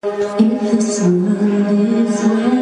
If the sun is wearing